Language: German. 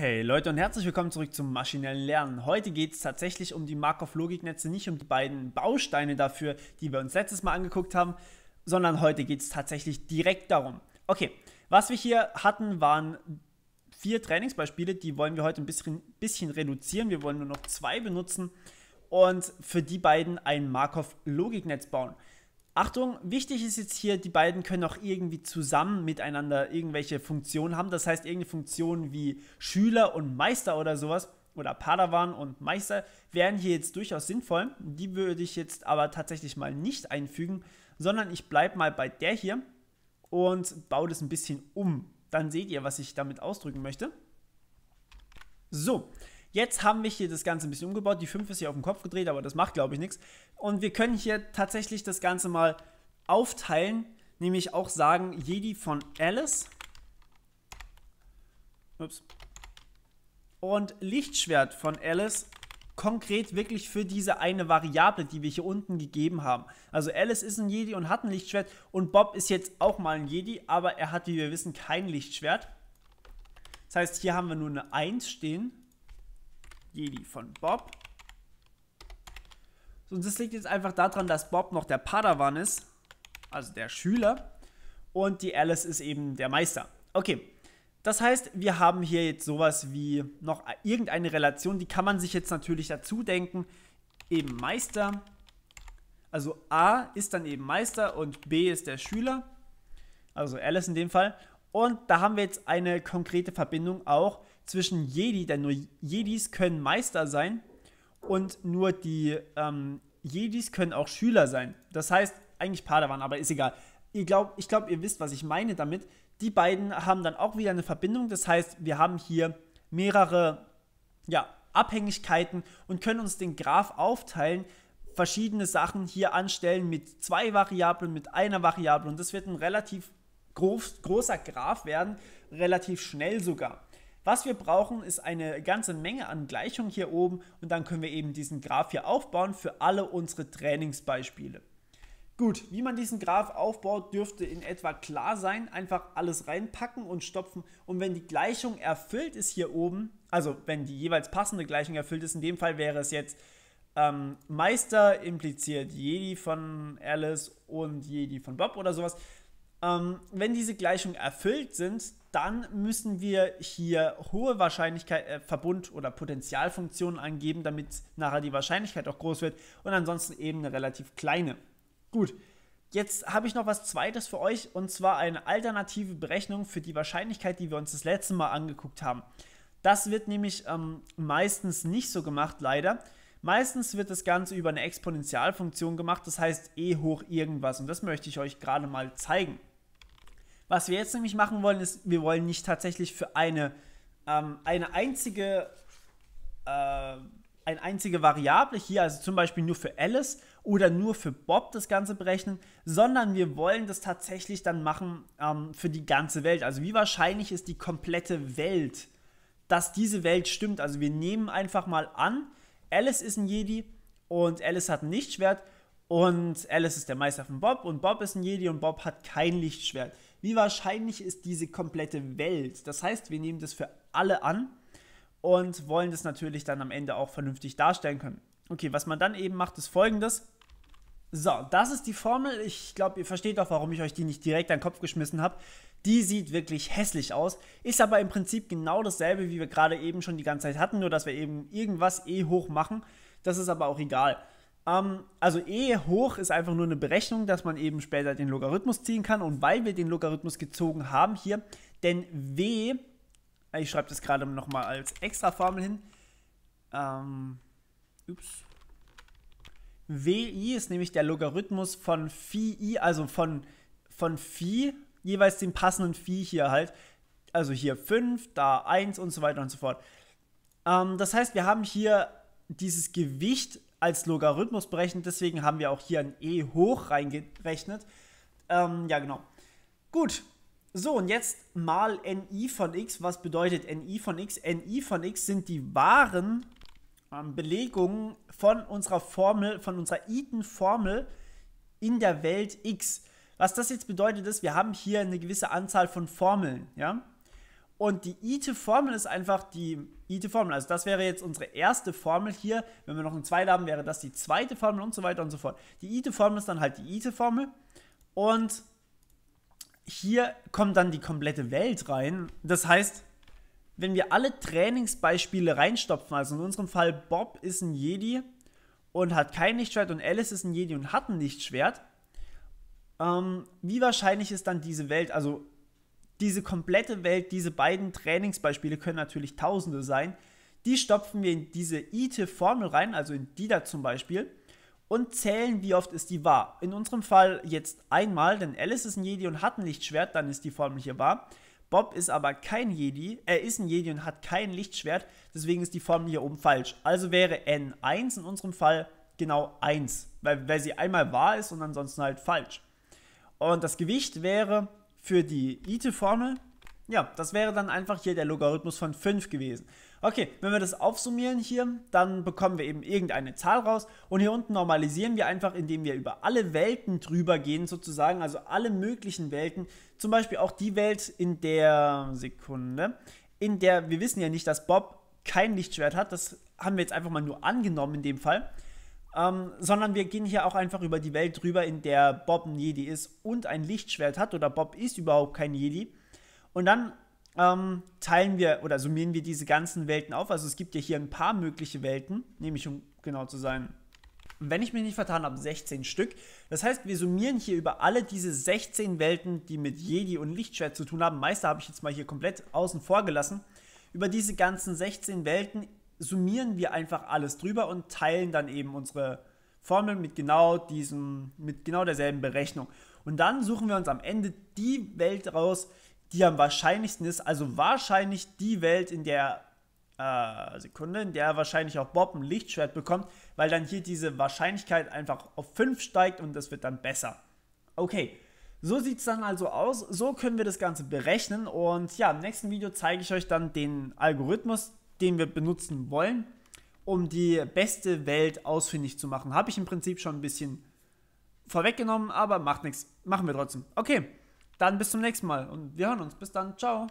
Hey Leute und herzlich willkommen zurück zum maschinellen Lernen. Heute geht es tatsächlich um die Markov-Logiknetze, nicht um die beiden Bausteine dafür, die wir uns letztes Mal angeguckt haben, sondern heute geht es tatsächlich direkt darum. Okay, was wir hier hatten, waren vier Trainingsbeispiele, die wollen wir heute ein bisschen, bisschen reduzieren. Wir wollen nur noch zwei benutzen und für die beiden ein Markov-Logiknetz bauen. Achtung, wichtig ist jetzt hier, die beiden können auch irgendwie zusammen miteinander irgendwelche Funktionen haben. Das heißt, irgendeine Funktion wie Schüler und Meister oder sowas oder Padawan und Meister wären hier jetzt durchaus sinnvoll. Die würde ich jetzt aber tatsächlich mal nicht einfügen, sondern ich bleibe mal bei der hier und baue das ein bisschen um. Dann seht ihr, was ich damit ausdrücken möchte. So, Jetzt haben wir hier das Ganze ein bisschen umgebaut. Die 5 ist hier auf den Kopf gedreht, aber das macht, glaube ich, nichts. Und wir können hier tatsächlich das Ganze mal aufteilen, nämlich auch sagen, Jedi von Alice. Ups. Und Lichtschwert von Alice konkret wirklich für diese eine Variable, die wir hier unten gegeben haben. Also Alice ist ein Jedi und hat ein Lichtschwert und Bob ist jetzt auch mal ein Jedi, aber er hat, wie wir wissen, kein Lichtschwert. Das heißt, hier haben wir nur eine 1 stehen. Jedi von Bob. Und das liegt jetzt einfach daran, dass Bob noch der Padawan ist, also der Schüler, und die Alice ist eben der Meister. Okay, das heißt, wir haben hier jetzt sowas wie noch irgendeine Relation, die kann man sich jetzt natürlich dazu denken. Eben Meister, also A ist dann eben Meister und B ist der Schüler, also Alice in dem Fall. Und da haben wir jetzt eine konkrete Verbindung auch zwischen Jedi, denn nur Jedis können Meister sein und nur die ähm, Jedis können auch Schüler sein. Das heißt, eigentlich Padawan, aber ist egal. Ich glaube, ich glaub, ihr wisst, was ich meine damit. Die beiden haben dann auch wieder eine Verbindung. Das heißt, wir haben hier mehrere ja, Abhängigkeiten und können uns den Graph aufteilen, verschiedene Sachen hier anstellen mit zwei Variablen, mit einer Variable und das wird ein relativ groß, großer Graph werden, relativ schnell sogar. Was wir brauchen, ist eine ganze Menge an Gleichungen hier oben und dann können wir eben diesen Graph hier aufbauen für alle unsere Trainingsbeispiele. Gut, wie man diesen Graph aufbaut, dürfte in etwa klar sein. Einfach alles reinpacken und stopfen. Und wenn die Gleichung erfüllt ist hier oben, also wenn die jeweils passende Gleichung erfüllt ist, in dem Fall wäre es jetzt ähm, Meister impliziert Jedi von Alice und Jedi von Bob oder sowas, ähm, wenn diese Gleichungen erfüllt sind, dann müssen wir hier hohe Wahrscheinlichkeit, äh, Verbund- oder Potentialfunktionen angeben, damit nachher die Wahrscheinlichkeit auch groß wird und ansonsten eben eine relativ kleine. Gut, jetzt habe ich noch was Zweites für euch und zwar eine alternative Berechnung für die Wahrscheinlichkeit, die wir uns das letzte Mal angeguckt haben. Das wird nämlich ähm, meistens nicht so gemacht, leider. Meistens wird das Ganze über eine Exponentialfunktion gemacht, das heißt e hoch irgendwas und das möchte ich euch gerade mal zeigen. Was wir jetzt nämlich machen wollen, ist, wir wollen nicht tatsächlich für eine, ähm, eine einzige äh, eine einzige Variable hier, also zum Beispiel nur für Alice oder nur für Bob das Ganze berechnen, sondern wir wollen das tatsächlich dann machen ähm, für die ganze Welt. Also wie wahrscheinlich ist die komplette Welt, dass diese Welt stimmt. Also wir nehmen einfach mal an, Alice ist ein Jedi und Alice hat ein Lichtschwert und Alice ist der Meister von Bob und Bob ist ein Jedi und Bob hat kein Lichtschwert. Wie wahrscheinlich ist diese komplette Welt? Das heißt, wir nehmen das für alle an und wollen das natürlich dann am Ende auch vernünftig darstellen können. Okay, was man dann eben macht, ist folgendes. So, das ist die Formel. Ich glaube, ihr versteht auch, warum ich euch die nicht direkt an den Kopf geschmissen habe. Die sieht wirklich hässlich aus, ist aber im Prinzip genau dasselbe, wie wir gerade eben schon die ganze Zeit hatten, nur dass wir eben irgendwas eh hoch machen. Das ist aber auch egal. Ähm, also e hoch ist einfach nur eine Berechnung, dass man eben später den Logarithmus ziehen kann. Und weil wir den Logarithmus gezogen haben hier, denn w, ich schreibe das gerade nochmal als extra Formel hin, ähm, ups, wi ist nämlich der Logarithmus von phi i, also von, von phi, jeweils den passenden phi hier halt. Also hier 5, da 1 und so weiter und so fort. Ähm, das heißt, wir haben hier dieses Gewicht als Logarithmus berechnet. Deswegen haben wir auch hier ein e hoch reingerechnet. Ähm, ja, genau. Gut. So, und jetzt mal ni von x. Was bedeutet ni von x? ni von x sind die wahren ähm, Belegungen von unserer Formel, von unserer Iten-Formel in der Welt x. Was das jetzt bedeutet ist, wir haben hier eine gewisse Anzahl von Formeln, ja. Und die ite-Formel ist einfach die ite-Formel. Also das wäre jetzt unsere erste Formel hier. Wenn wir noch eine zweite haben, wäre das die zweite Formel und so weiter und so fort. Die ite-Formel ist dann halt die ite-Formel. Und hier kommt dann die komplette Welt rein. Das heißt, wenn wir alle Trainingsbeispiele reinstopfen, also in unserem Fall Bob ist ein Jedi und hat kein Lichtschwert und Alice ist ein Jedi und hat ein Lichtschwert, ähm, wie wahrscheinlich ist dann diese Welt, also diese komplette Welt, diese beiden Trainingsbeispiele können natürlich Tausende sein, die stopfen wir in diese ITIF-Formel rein, also in die da zum Beispiel, und zählen, wie oft ist die wahr. In unserem Fall jetzt einmal, denn Alice ist ein Jedi und hat ein Lichtschwert, dann ist die Formel hier wahr. Bob ist aber kein Jedi, er ist ein Jedi und hat kein Lichtschwert, deswegen ist die Formel hier oben falsch. Also wäre N1 in unserem Fall genau 1, weil, weil sie einmal wahr ist und ansonsten halt falsch. Und das Gewicht wäre für die ITE-Formel, ja, das wäre dann einfach hier der Logarithmus von 5 gewesen. Okay, wenn wir das aufsummieren hier, dann bekommen wir eben irgendeine Zahl raus. Und hier unten normalisieren wir einfach, indem wir über alle Welten drüber gehen sozusagen, also alle möglichen Welten, zum Beispiel auch die Welt in der Sekunde, in der wir wissen ja nicht, dass Bob kein Lichtschwert hat, das haben wir jetzt einfach mal nur angenommen in dem Fall ähm, sondern wir gehen hier auch einfach über die Welt drüber, in der Bob ein Jedi ist und ein Lichtschwert hat oder Bob ist überhaupt kein Jedi. Und dann ähm, teilen wir oder summieren wir diese ganzen Welten auf. Also es gibt ja hier ein paar mögliche Welten, nämlich um genau zu sein, wenn ich mich nicht vertan habe, 16 Stück. Das heißt, wir summieren hier über alle diese 16 Welten, die mit Jedi und Lichtschwert zu tun haben. Meister habe ich jetzt mal hier komplett außen vor gelassen. Über diese ganzen 16 Welten summieren wir einfach alles drüber und teilen dann eben unsere Formel mit genau diesem, mit genau derselben Berechnung. Und dann suchen wir uns am Ende die Welt raus, die am wahrscheinlichsten ist. Also wahrscheinlich die Welt, in der äh, Sekunde, in der wahrscheinlich auch Bob ein Lichtschwert bekommt, weil dann hier diese Wahrscheinlichkeit einfach auf 5 steigt und das wird dann besser. Okay, so sieht es dann also aus. So können wir das Ganze berechnen. Und ja, im nächsten Video zeige ich euch dann den Algorithmus, den wir benutzen wollen, um die beste Welt ausfindig zu machen. Habe ich im Prinzip schon ein bisschen vorweggenommen, aber macht nichts. Machen wir trotzdem. Okay, dann bis zum nächsten Mal und wir hören uns. Bis dann. Ciao.